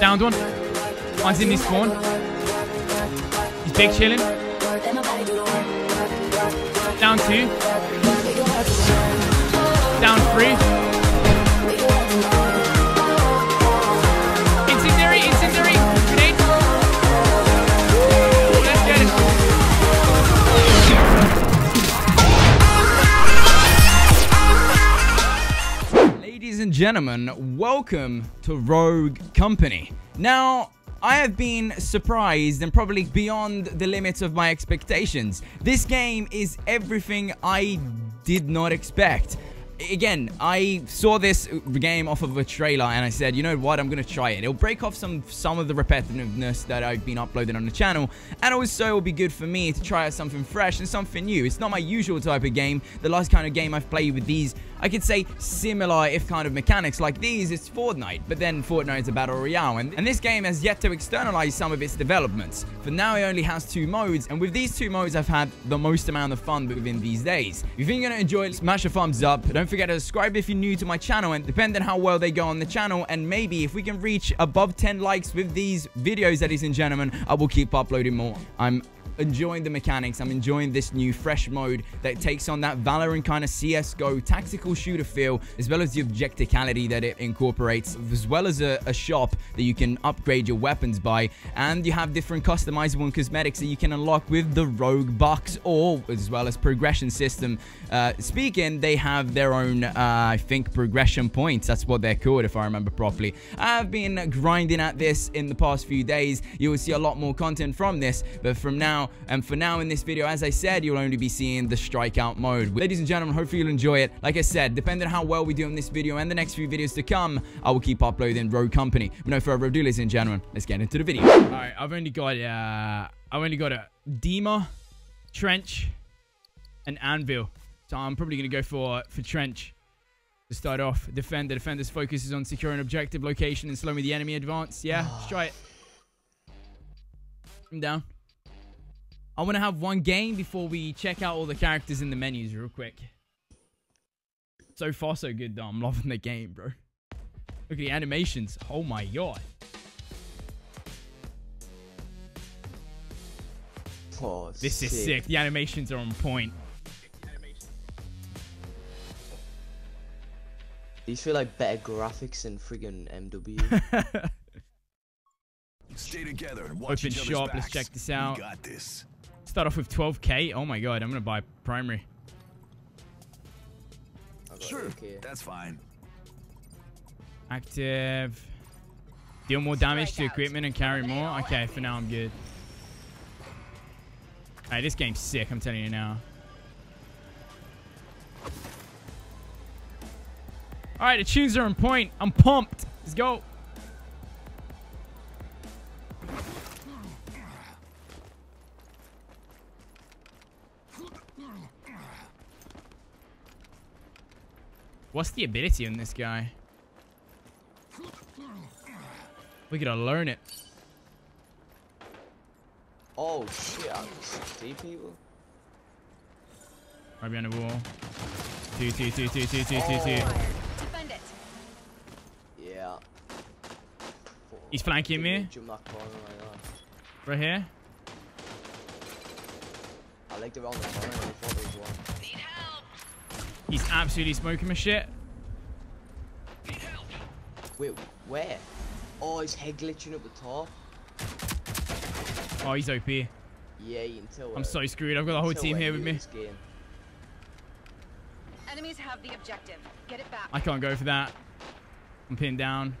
Downed one. One's in this spawn. He's big chilling. Down two. Down three. And gentlemen, welcome to Rogue Company. Now, I have been surprised and probably beyond the limits of my expectations. This game is everything I did not expect. Again, I saw this game off of a trailer and I said, you know what, I'm going to try it. It'll break off some some of the repetitiveness that I've been uploading on the channel and also it'll be good for me to try out something fresh and something new. It's not my usual type of game. The last kind of game I've played with these I could say similar, if kind of mechanics like these, it's Fortnite, but then Fortnite is a battle royale, and, and this game has yet to externalize some of its developments. For now, it only has two modes, and with these two modes, I've had the most amount of fun within these days. If you're gonna enjoy it, smash a thumbs up. Don't forget to subscribe if you're new to my channel, and depending on how well they go on the channel, and maybe if we can reach above 10 likes with these videos, ladies and gentlemen, I will keep uploading more. I'm enjoying the mechanics. I'm enjoying this new fresh mode that takes on that Valorant kind of CSGO tactical shooter feel, as well as the objecticality that it incorporates, as well as a, a shop that you can upgrade your weapons by. And you have different customizable cosmetics that you can unlock with the Rogue Box, or as well as progression system. Uh, speaking, they have their own, uh, I think, progression points. That's what they're called, if I remember properly. I've been grinding at this in the past few days. You will see a lot more content from this, but from now and for now in this video, as I said, you'll only be seeing the strikeout mode. Ladies and gentlemen, hopefully you'll enjoy it. Like I said, depending on how well we do in this video and the next few videos to come, I will keep uploading Rogue Company. But no further ado, ladies and gentlemen, let's get into the video. All right, I've only got, uh, I've only got a Dima, Trench, and Anvil. So I'm probably going to go for, for Trench. To start off, defend. The defender's focus is on securing objective location and slowing the enemy advance. Yeah, let's try it. I'm down. I want to have one game before we check out all the characters in the menus real quick. So far, so good, though. I'm loving the game, bro. Look at the animations. Oh, my God. Oh, This is sick. The animations are on point. These feel like better graphics than friggin' MW. Stay together and watch Open each other's shop. Let's check this We out. got this. Start off with 12k. Oh, my God. I'm going to buy primary. Sure, that's fine. Active. Deal more damage to equipment and carry more. Okay, for now I'm good. Hey, this game's sick, I'm telling you now. Alright, the tunes are on point. I'm pumped. Let's go. What's the ability on this guy? We gotta learn it. Oh shit, I see people. Right behind the wall. Two, two, two, two, two, two, two, two. Defend it. Yeah. He's flanking me. Jump that corner like that. Right here. I like the round the corner. I thought there was one. Need help. He's absolutely smoking my shit. Wait, where? Oh, his head glitching up the top. Oh, he's OP. Yeah, you can tell. I'm where- so screwed. I've got the whole you can tell team here with me. game. Enemies have the objective. Get it back. I can't go for that. I'm pinned down.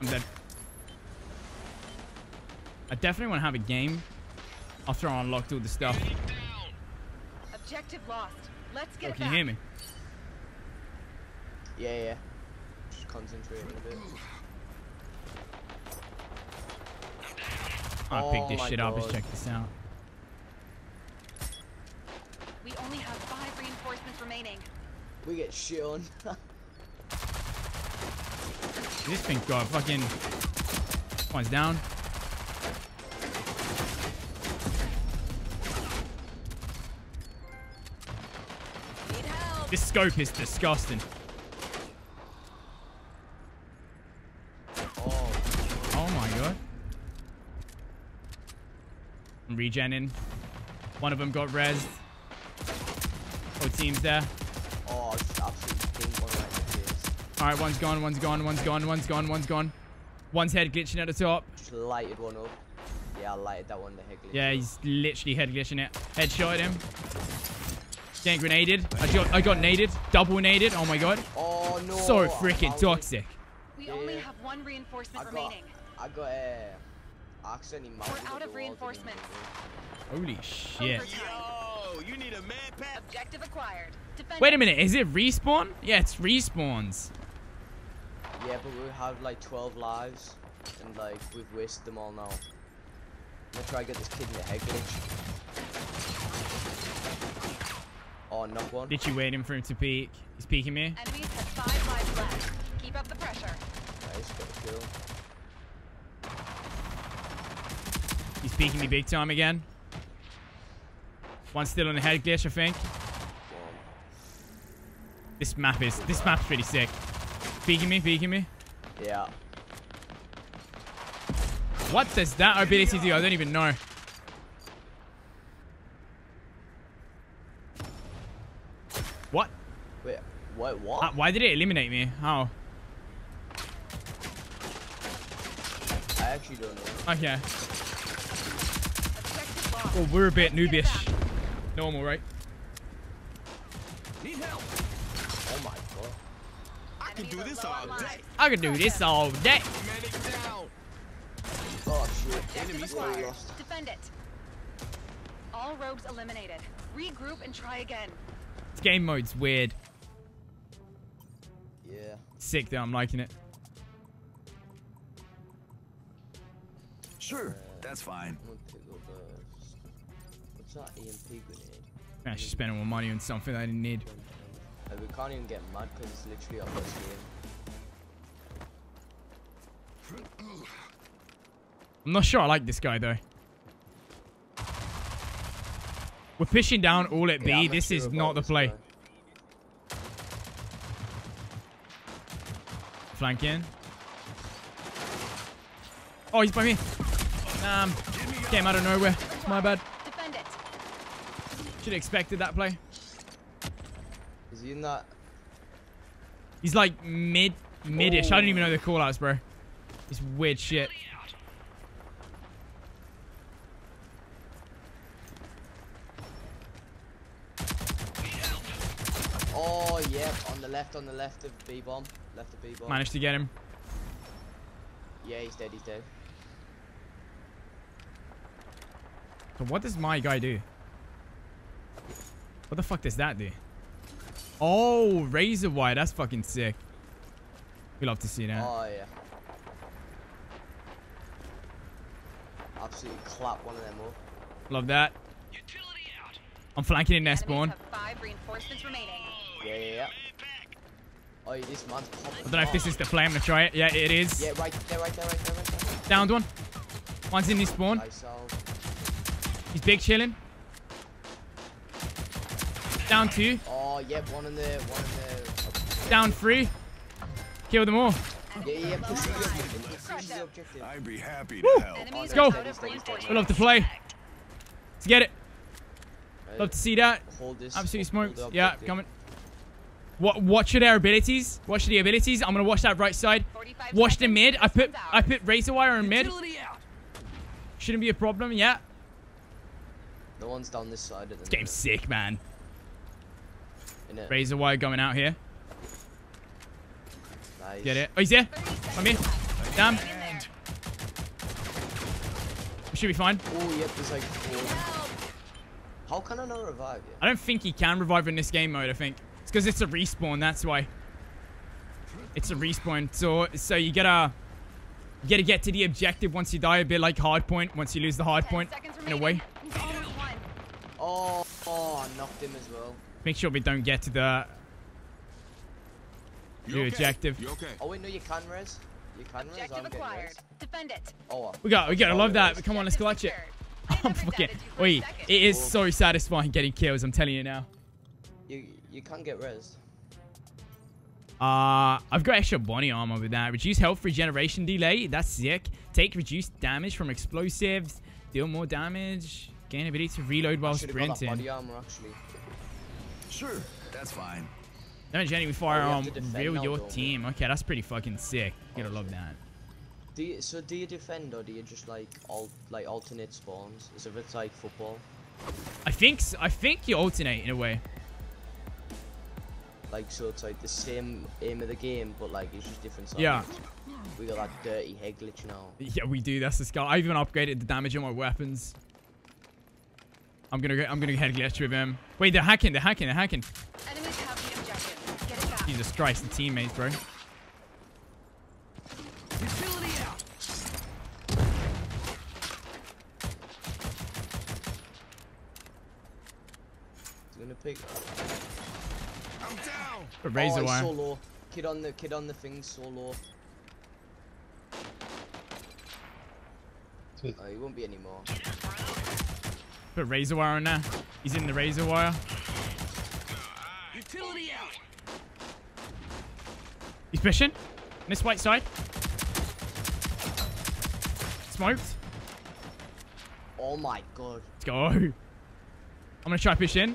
I'm dead. I definitely want to have a game after I unlocked all the stuff. Objective lost. Let's get Oh, can back. you hear me? Yeah, yeah. Just concentrating a bit. I'll pick Oh this my shit up. Let's check this out. We only have five reinforcements remaining. We get shit on. This thing got fucking. One's down. This scope is disgusting. oh, my god. I'm regenning. One of them got rezzed. Oh, team's there. oh, I just absolutely All right, one's gone, one's gone, one's gone, one's gone, one's gone. One's head glitching at the top. Just lighted one up. Yeah, I lighted that one. The heck. Yeah, he's literally head glitching it. Headshot him. Getting grenaded. I got, I got naded. Double naded. Oh my god. Oh no. So freaking toxic. We only Yeah. have one I reinforcement got. remaining. I got a. Uh, accidentally mounted out of the wall, didn't reinforcements. Holy shit. Yo, you need a man pat. Objective acquired. Defend Wait a minute. Is it respawn? Yeah, it's respawns. Know. Yeah, but we have like 12 lives, and like we've wasted them all now. I'm gonna try and get this kid in the head glitch. Oh, knock one. Literally waiting for him to peek. He's peeking me. Enemies have five lives left. Keep up the pressure. Nice, got a kill. He's peeking me big time again. One still on the head glitch, I think. This map is this map's pretty sick. Peeking me, peeking me. Yeah. What does that ability do? I don't even know. What? Wait, what? What? Uh, why did it eliminate me? How? I actually don't know. Okay. Objective lost. Well, we're a bit Let's get it noobish. Normal, right? Need help. My god. I can do this all day. I can do this all day. Oh shit. Enemies lost. Defend it. All rogues eliminated. Regroup and try again. This game mode's weird. Yeah. Sick though, I'm liking it. Sure, that's fine. I'm gonna pick up uh, what's that EMP grenade? Man, she's spending more money on something I didn't need. Like, we can't even get mad because it's literally our first game. I'm not sure I like this guy though. We're pushing down all at B. Yeah, I'm this sure is not the play. guy. Flank in. Oh, he's by me. Um, came out of nowhere. It's my bad. Should have expected that play. In? He's like mid, midish. I don't even know the oh. callouts, bro. It's weird shit. Oh yeah, on the left, on the left of B bomb, left of B bomb. Managed to get him. Yeah, he's dead. He's dead. So what does my guy do? What the fuck does that do? Oh, razor wire. That's fucking sick. We love to see that. Oh yeah. Absolutely clap one of them up. Love that. I'm flanking in their spawn. five reinforcements remaining. Yeah, yeah, yeah. Oh, yeah, this man's popping. I don't know if this is the play. I'm gonna try it. Yeah, it is. Yeah, right there, right there, right there, right there. Downed one. One's in his spawn. Um. He's big chilling. Down two. Oh, yep, one in the, one in the. Down three. Kill them all. Yeah, yeah, yeah. Push the Low on lives. objective. Push Crush the them. objective. I'd be happy to help. Enemies go. are Steady, out of steady, steady. reinforcements. We love to play. Let's get it. Love to see that. Hold this. Absolutely hold smoked. Yeah, objective. coming. What? Watch their abilities. Watch the abilities. I'm gonna watch that right side. 45 Watch the mid. I put I put razor wire in mid. Shouldn't be a problem. Yeah. The one's down this side of the This game's sick, man. Innit? Razor wire going out here. Nice. Get it? Oh, he's there. 30 I'm here. seconds left. Damn. Get. We should be fine. Oh, yep, there's like four. How can I not revive you? I don't think he can revive in this game mode. I think it's because it's a respawn. That's why. It's a respawn. So so you gotta You gotta get to the objective once you die, a bit like hard point, once you lose the hard point, in a way. He's almost won. Oh, oh, I knocked him as well. Make sure we don't get to the... You okay? objective. You okay? Oh wait, no, you can res. You can res. Objective I'm getting acquired. Defend it. Oh, uh, We got, we gotta Oh, love yeah. that. Come on, let's clutch it. I I'm fucking... doubted you for a Wait, it is so satisfying getting kills, I'm telling you now. you you can't get res. Uh, I've got extra body armor with that. Reduce health regeneration delay. That's sick. Take reduced damage from explosives. Deal more damage. Gain ability to reload while Should have got that sprinting. body armor actually. Sure, that's fine. Damage enemy oh, have firearm. to defend Real your don't team. Okay, that's pretty fucking sick. You gotta love that. Do you, so do you defend or do you just like alt like alternate spawns? As if it's like football. I think s- I think you alternate in a way. Like so it's like the same aim of the game, but like it's just different sides. Yeah. We got that dirty head glitch now. Yeah, we do. That's the skill. I even upgraded the damage on my weapons. I'm gonna go, I'm gonna head glitch with him. Wait, they're hacking. They're hacking. They're hacking. Enemies have the objective. Get it back. Jesus Christ, the teammates, bro. He's gonna pick. I'm down. A razor oh, wire. so low. Kid on the kid on the thing so low. Sweet. Oh, he won't be anymore. Put razor wire on there. He's in the razor wire. Utility out. He's pushing. This white side. Smoked. Oh my god. Let's go. I'm gonna try push in.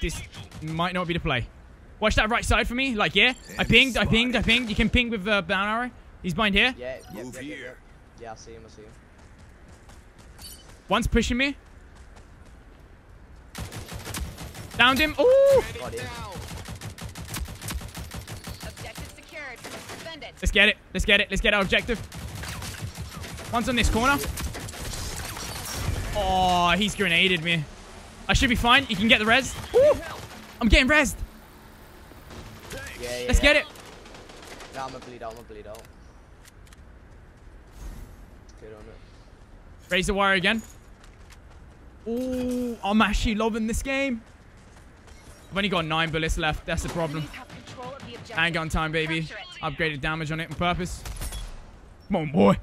This might not be the play. Watch that right side for me. Like, yeah. I pinged, I pinged, I pinged. You can ping with the down arrow. He's behind here. Yeah, yeah, Move yeah, yeah, yeah. here. Yeah, I see him, I see him. One's pushing me. Downed him. Ooh! Got him. Down. Objective secured. Defend it. Let's get it. Let's get it. Let's get our objective. One's on this corner. Oh, he's grenaded me. I should be fine. You can get the res. Ooh! I'm getting resed. Yeah, yeah. Let's yeah. get it. Nah, I'm gonna bleed out, I'm gonna bleed out. Get on it. Raise the wire again. Ooh, I'm actually loving this game. I've only got nine bullets left. That's the problem. Enemies have control of the objective. Handgun time, baby. Upgraded damage on it on purpose. Come on, boy.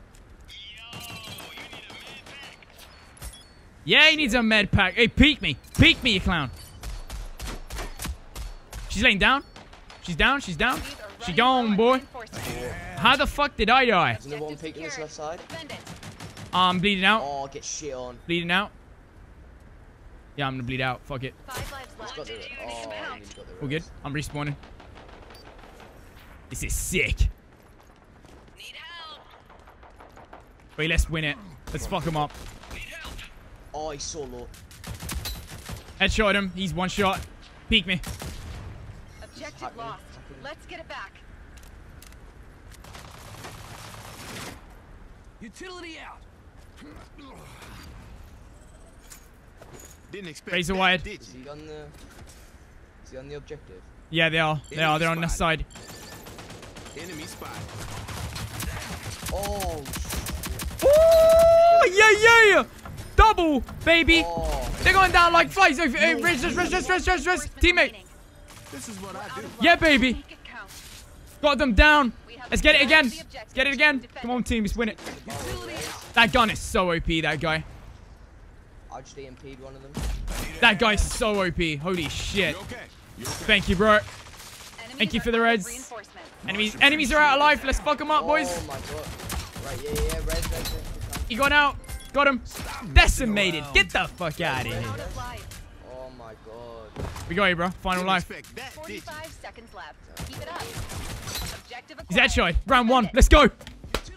Yeah, he needs a med pack. Hey, peek me. Peek me, you clown. She's laying down. She's down. She's down. She gone, boy. How the fuck did I die? Another one peeking this left side. I'm bleeding out. Oh, get shit on. Bleeding out. Yeah, I'm gonna bleed out. Fuck it. Five lives left. Oh, Count. he's got the We're good. I'm respawning. This is sick. Need help. Wait, let's win it. Let's fuck him up. Oh, he's so low. Headshot him. He's one shot. Peek me. Objective lost. Me. Let's get it back. Utility out. Didn't expect Razor that, wired. did Is he on the... Is he on the objective? Yeah, they are. They are. They're on this side. Enemy spot. Oh, Ooh, yeah, yeah. Double, baby. oh. They're going down like flies. Hey, hey, rest, rest, rest, rest, rest, rest, rest. Teammate. This is what I do. Yeah, baby. Make it count. Got them down. Let's get it again. Let's get it again. Come on, team. Let's win it. That gun is so OP, that guy. I just EMP'd one of them. That guy's so OP. Holy shit. You okay? You okay? Thank you, bro. Enemies Thank you for the reds. Enemies, enemies are out of life. Let's fuck them up, boys. Oh my god. Right, yeah, yeah, yeah. Res, res, res. res. He got out. Got him. Decimated. Get the fuck out of here. Out of life. Oh my god. We got you, bro. Final life. expect that, did 45 seconds left. Keep it up. Objective He's acquired. headshot. Round one. Let's go.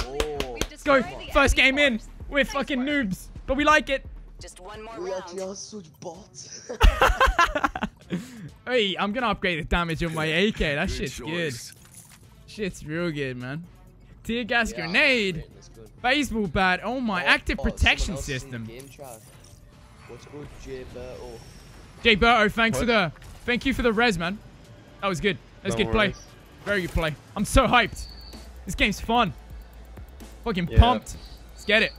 Oh. Let's go. First game in. We're fucking noobs, but we like it. Just one more We actually round. are such bots. hey, I'm gonna upgrade the damage on my AK. That Good shit's good. Shit's real good, man. Tear gas Yeah, grenade. great, that's good. Baseball bat. Oh my. Oh, Active oh, protection someone else is in the system. What's good, Jay Berto? Jay Berto, thanks for the thank you for the res, man. That was good. That's No good play. Very good play. I'm so hyped. This game's fun. Fucking Yeah. pumped. Let's get it.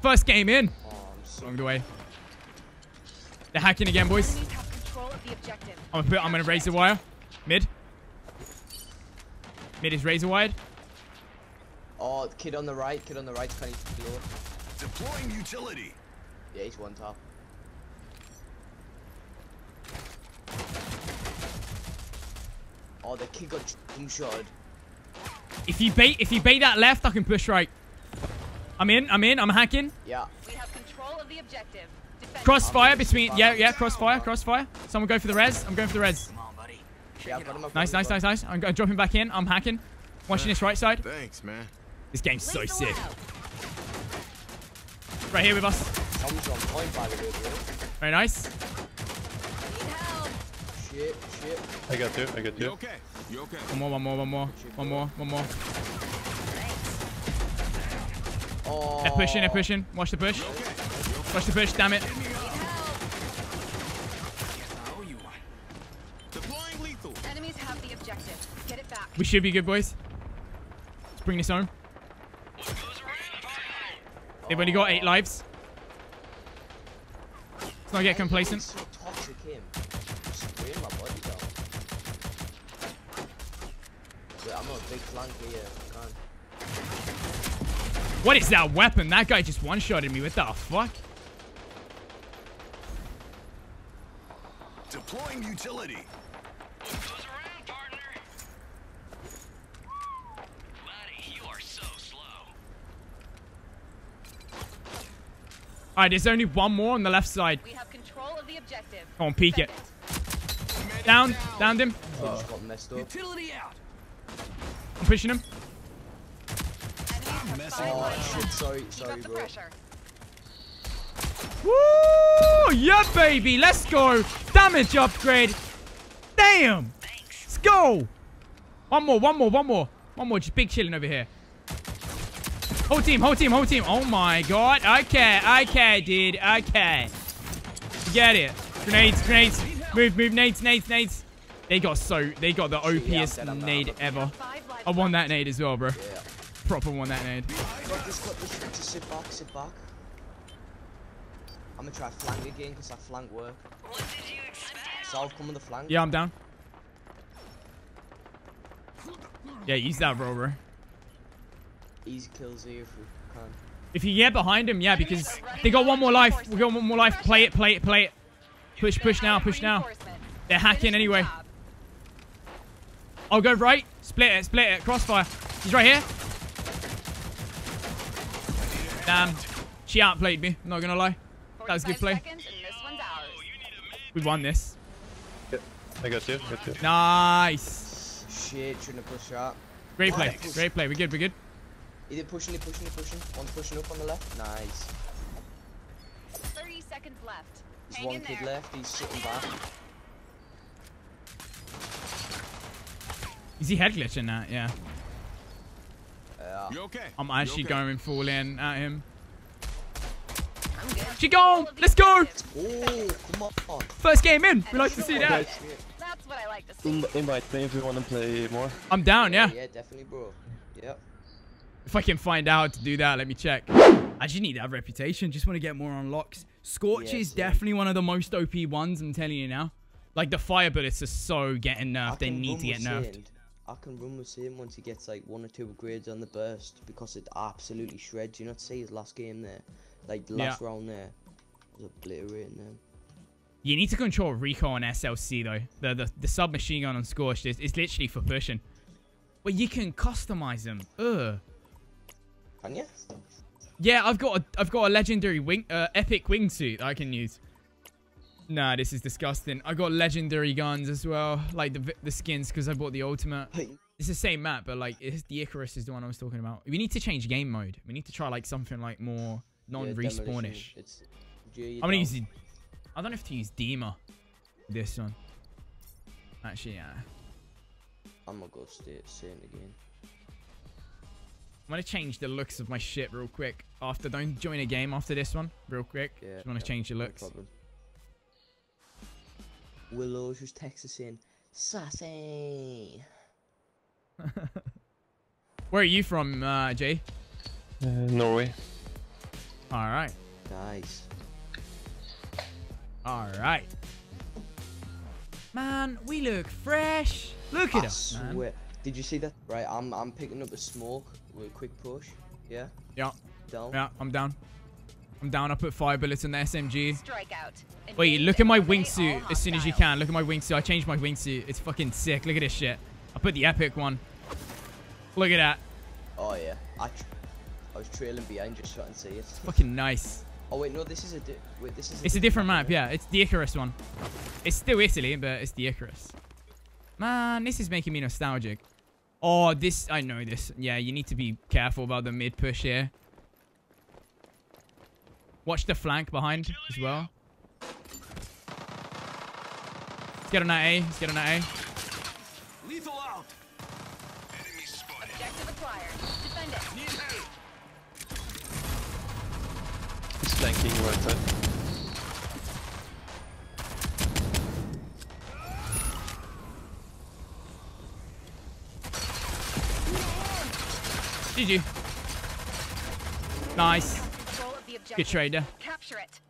First game in. I'm Along the way. They're hacking again, boys. Enemies have control of the objective. I'm gonna put. I'm gonna razor wire. Mid. Mid is razor wired. Oh, kid on the right, kid on the right's kind of low. Deploying utility. Yeah, he's one top. Oh, the kid got jump shot. If you bait, if you bait that left, I can push right. I'm in. I'm in. I'm hacking. Yeah. We have control of the objective. Defend Crossfire between. Yeah, yeah. Crossfire. Crossfire. Someone go for the res. I'm going for the res. Yeah, I've got him up Nice, nice, nice, nice. I'm go- dropping back in. I'm hacking. Watching this right side. Thanks, man. This game's so sick. Right here with us. Tom's on point by the way, bro. Very nice. Shit, shit. I got two. I got two. you. okay? You okay? One more, one more, one more, one more, one more. Oh. They're pushing, they're pushing. Watch the push. Watch the push. Damn it. Need help. I owe you one. Deploying lethal. Enemies have the objective. Get it back. We should be good, boys. Let's bring this home. They've only got eight lives. Let's not get complacent. He's so toxic, him. Spraying my body down. Yeah, I'm on a big flank here. I can't. What is that weapon? That guy just one-shotted me. What the fuck? Deploying utility. All right, there's only one more on the left side. We have control of the objective. Come on, peek it. It. Down, downed him. Oh, he just got up. Utility out. I'm pushing him. Enemies have messing five Oh shit, sorry, sorry, up the bro. Woo! Yeah, baby. Let's go. Damage upgrade. Damn. Let's go. One more, one more, one more. One more. Just big chilling over here. Whole team, whole team, whole team. Oh my god. Okay, okay, dude. Okay. Get it. Grenades, grenades. Move, move, nades, nades, nades. They got so, they got the OPest dead, I'm down, nade ever. I won that nade as well, bro. Proper won that nade. Got this, got. Just sit back, sit back. I'm gonna try flank again because that flank work. What did you expect? So I'll come on the flank. Yeah, I'm down. Yeah, use that rover. Easy kills here if we can. If you get behind him, yeah, because they got one more life. We got one more life. Play it, play it, play it. Push, push now, push now. They're hacking anyway. I'll go right. Split it, split it. Crossfire. He's right here. Damn. She outplayed me. Not gonna lie. That was a good play. seconds, and this one's ours. We won this. I got you. Got you. Oh, Nice. Shit, shouldn't have pushed that. Great play. Great play. We're good. We're good. He did pushing, he pushing, he pushing. One pushing up on the left. Nice. 30 seconds left. There's Hang one in kid there. left. He's sitting back. Is he head glitching that? Yeah. Yeah. You okay? I'm actually okay? going full in at him. I'm good. She gone. Let's go. Oh, come on. First game in. We like to see that. That's what I like to see. In invite me if you want to play more. I'm down. Yeah. Yeah, definitely, bro. Yep. If I can find out how to do that, let me check. I just need that reputation. Just want to get more unlocks. Scorch Yeah, is same. definitely one of the most OP ones, I'm telling you now. Like, the fire bullets are so getting nerfed. They need to get nerfed. Saint. I can run with him once he gets like one or two upgrades on the burst because it absolutely shreds. You not see his last game there, like the Yeah. last round there, was obliterating them. You need to control Rico on SLC, though. The the, the submachine gun on Scorched is, is literally for pushing. But you can customize them. Ugh. Can you? Yeah, I've got a, I've got a legendary wing, uh, epic wingsuit I can use. Nah, this is disgusting. I got legendary guns as well, like the the skins because I bought the ultimate. It's the same map, but like it's, the Icarus is the one I was talking about. We need to change game mode. We need to try like something like more Yeah, non-respawnish. demolition. It's. Gee, you I'm gonna use. The, I don't know if to use Dima. This one. Actually, yeah. I'm gonna go stay Saint again. I'm gonna change the looks of my shit real quick. After, don't join a game after this one, real quick. Yeah. Just wanna change the no looks. problem. Willow just texts us in, sassy. Where are you from, uh, Jay? Uh, Norway. All right. Nice. All right. Man, we look fresh. Look at I us, man. Did you see that? Right, I'm I'm picking up a smoke with a quick push. Yeah. Yeah, Down. yeah, I'm down. I'm down. I put five bullets in the SMG. Strikeout. Wait, look at my wingsuit as soon as you can. Look at my wingsuit. I changed my wingsuit. It's fucking sick. Look at this shit. I put the epic one. Look at that. Oh yeah. I tr I was trailing behind just so I can see it. Fucking nice. Oh wait, no, this is a di wait, this is. It's a different map, yeah. It's the Icarus one. It's still Italy, but it's the Icarus. Man, this is making me nostalgic. Oh, this... I know this. Yeah, you need to be careful about the mid push here. Watch the flank behind as well. Let's get on that A. Let's get on that A. Lethal out. Enemy spotted. Objective acquired. Defend it. Need help. He's flanking right side. GG. Nice. Control of the objective. Good trade there. Capture it.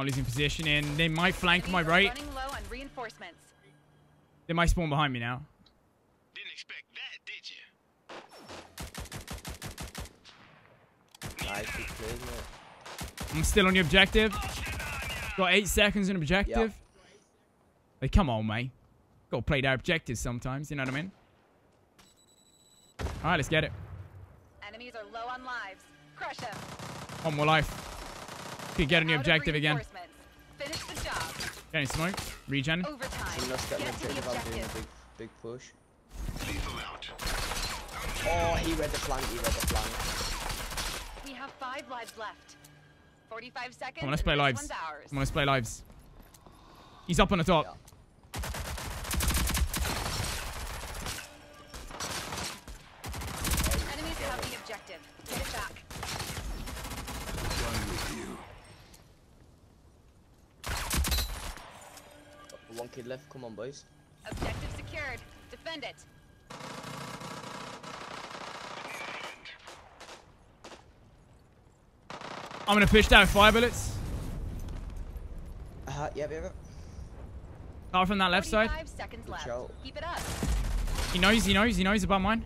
Oh, losing position and They might flank my right. Low on reinforcements. They might spawn behind me now. Didn't expect that, did you? Nice, good. I'm still on the objective. Got eight seconds in objective. Like, come on, mate. Gotta play their objectives sometimes, you know what I mean? Alright, let's get it. Enemies are low on lives. Crush them. One more life. Could get on the Out of objective again. reinforcements. Finish the job. Getting smoke. Regen. Overtime. I'm not getting Get to the objective. I'm doing a objective. big, big push. Oh, he read the flank. He read the flank. We have five lives left. 45 seconds. Come on, let's play lives. one's. Come on, let's play lives. He's up on the top. Yeah. Enemies have the objective. Get it back. Done with you. One kid left. Come on, boys. Objective secured. Defend it. I'm gonna push down fire bullets. Uh, yeah, yeah, yeah. Start from that left side. 45 seconds left. Keep it up. He knows, he knows, he knows about mine.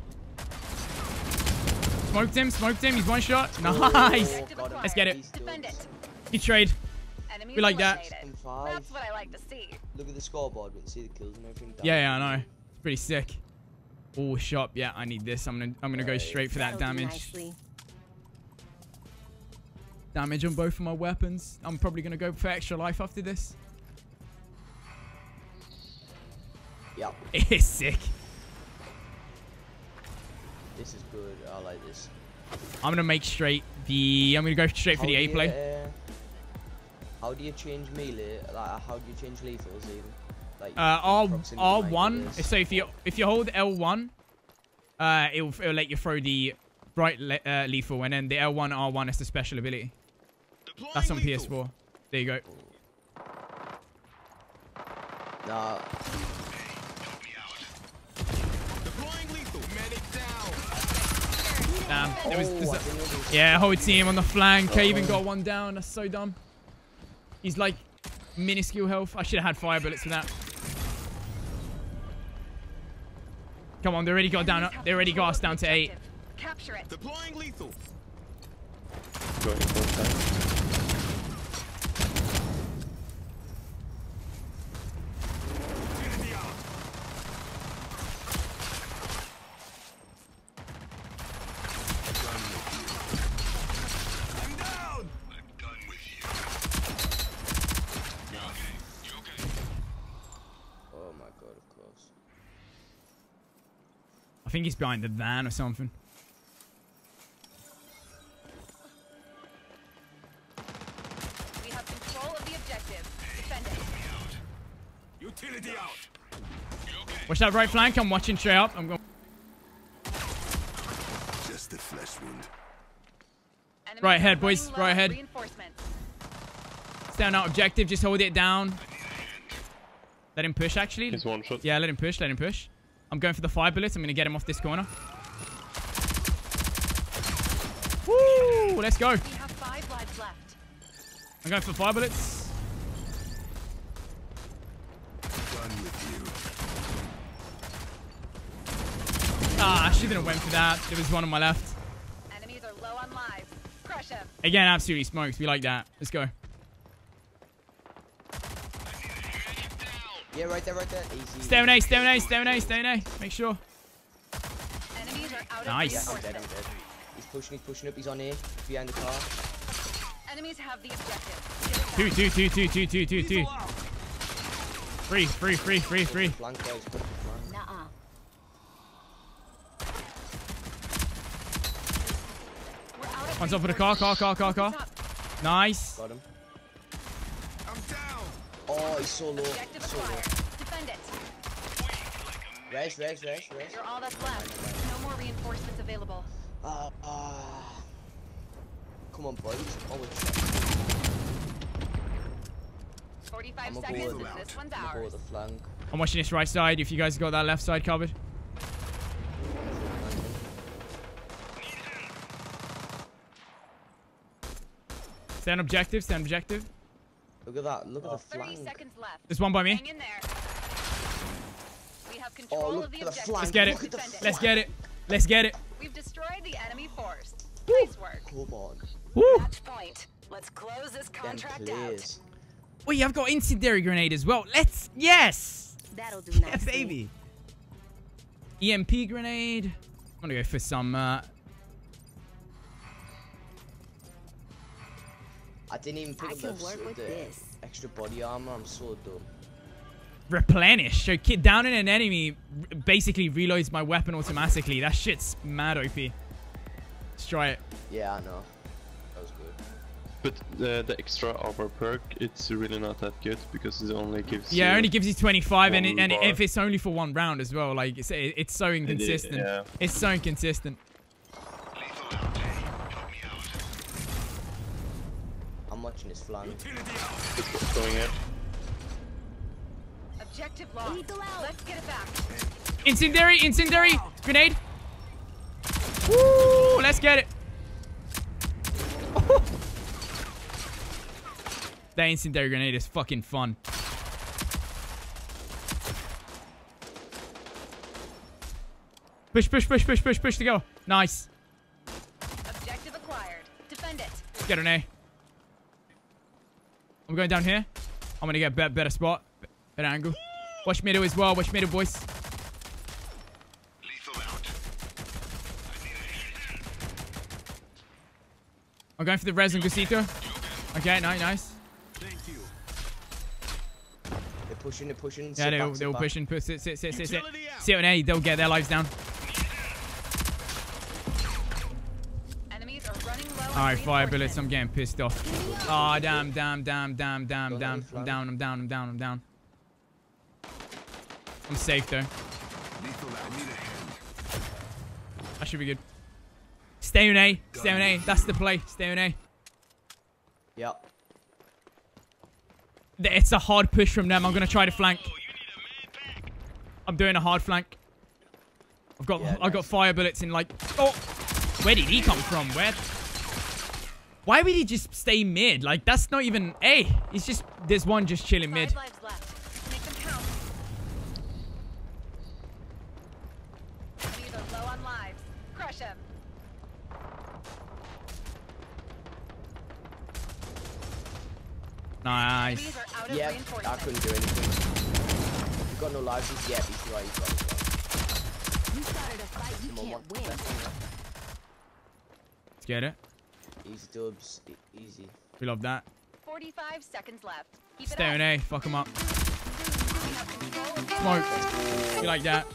Smoked him, smoked him. He's one shot. Nice. Oh, Objective got him. Let's get it. He's Defend it. He trade. Enemies We like that. eliminated. And five. That's what I like to see. Look at the scoreboard. We can see the kills and everything. Yeah, yeah, I know. It's pretty sick. Oh, shop. Yeah, I need this. I'm gonna, I'm gonna go straight for that damage. nicely. Damage on both of my weapons. I'm probably gonna go for extra life after this. Yeah, It's sick. this is good. I like this. I'm gonna make straight the. I'm gonna go straight for How the oh, A you, play. How do you change melee? Like, how do you change lethals even? Like Uh, R R one. this? So if you if you hold L one, uh, it'll, it'll let you throw the right le uh, lethal, and then the L one R one is the special ability. Deploying That's on lethal. PS4. There you go. Nah, Help me out. Deploying lethal. Medic down. Damn. There was, oh, there's I a- didn't know there was- yeah, whole team on the flank. I even Uh-oh. got one down. That's so dumb. He's like minuscule health. I should have had fire bullets for that. Come on, they already got down. Enemies have They already control got us down to eight. Capture it. Deploying lethal. think he's behind the van or something. We have control of the objective. Defend it. Utility out. Okay? Watch that right flank. I'm watching straight up. I'm going. Just a flesh wound. Right ahead, boys. Right ahead. Stand out objective. Just hold it down. Let him push, actually. He's one shot. Yeah, let him push. Let him push. I'm going for the fire bullets. I'm going to get him off this corner. Woo! Let's go. We have five lives left. I'm going for fire bullets. Done with you. Ah, I shouldn't have went for that. There was one on my left. Enemies are low on lives. Crush them. Again, absolutely smokes. We like that. Let's go. Yeah, right there, right there. Easy. Stay on A, stay on A, stay on A, stay on A. Make sure. Enemies are out Nice. Yeah, I'm dead, I'm dead. He's pushing, he's pushing up, he's on here. Behind the car. Enemies have the objective. Get it Two, back. two, two, two, two, two, two, two. Lethal out. Free, free, free, free, free. Flank there, he's pushing the flank. Nuh-uh. Of One's up for the car, car, car, car, car. Nice. Got him. I'm down. Oh, he's so low. Objective so low. acquired. Defend it. Res, res, res, res. You're all that's left. No more reinforcements available. Ah, ah. Come on, boys. Oh, it's 45 I'm seconds and with, this one's I'm gonna ours. the flank. I'm watching this right side. If you guys got that left side covered. Stand objective, stand objective. Look at that. Look at the 30 flank. seconds left. There's one by me. Hang in there. We have control Oh, look of the at the objective. flank. Let's get it. Look at the Let's get it. Let's get it. We've destroyed the enemy force. Nice work. Come on. Woo! Match point. Let's close this contract out. players. Wait, I've got incendiary grenade as well. Let's. Yes! That'll do Yeah, nicely. baby. EMP grenade. I'm gonna go for some. Uh, I didn't even pick I up can the, work with the this. extra body armor. I'm so dumb. replenish. So kid down in an enemy basically reloads my weapon automatically. That shit's mad OP. Let's try it. Yeah, I know. That was good. But uh, the extra armor perk, it's really not that good because it only gives Yeah, it you only gives you 25, and, it, and bar. if it's only for one round as well, like it's it's so inconsistent. yeah. It's so inconsistent. Watching his flank. Utility out. It's going in. Objective lost. Let's get it back. Incendiary, incendiary, grenade. Woo! Let's get it. that incendiary grenade is fucking fun. Push, push, push, push, push, push to go. Nice. Objective acquired. Defend it. Get an A. I'm going down here. I'm gonna get a better, better spot, better angle. Watch middle as well. Watch middle, boys. I need a hand. I'm going for the res and Gusito. Okay, nice, nice. Thank you. They're pushing, they're pushing. Yeah, Sit they're, back, they're sit all back. pushing. Push, sit, sit, sit, sit, sit. Utility out. Sit on A. They'll get their lives down. Enemies are running low. on All right, fire bullets. I'm getting pissed off. Oh, damn, damn, damn, damn, damn, Don't damn. I'm down, I'm down, I'm down, I'm down. I'm safe though. Lethal out. I need a hand. I should be good. Stay on A. Stay on A. That's the play. Stay on A. Yep. It's a hard push from them. I'm gonna try to flank. Oh, you need a man back. I'm doing a hard flank. I've got Yeah, I've got fire bullets in like. Oh, where did he come from? Where? Why would he just stay mid? Like that's not even Hey, He's just there's one just chilling mid. Five lives left. Make them count. Enemies are low on lives. Crush them. Nice. Enemies are out of Yeah, I couldn't do anything. You've got no lives. He's, yeah, he's right. He's right. He's right. You started a fight you can't win. Let's get it. Easy dubs. e- Easy. We love that. 45 seconds left. Keep Stay it on up. A. Fuck him up. We have control of the Smoke. You like that?